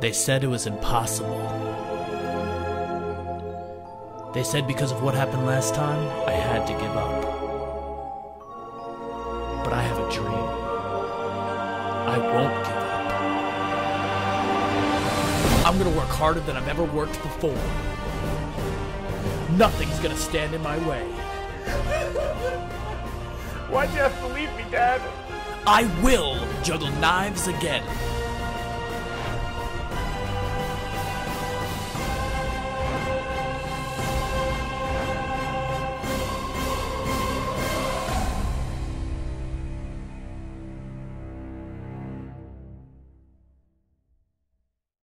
They said it was impossible. They said because of what happened last time, I had to give up. But I have a dream. I won't give up. I'm gonna work harder than I've ever worked before. Nothing's gonna stand in my way. Why'd you have to leave me, Dad? I will juggle knives again.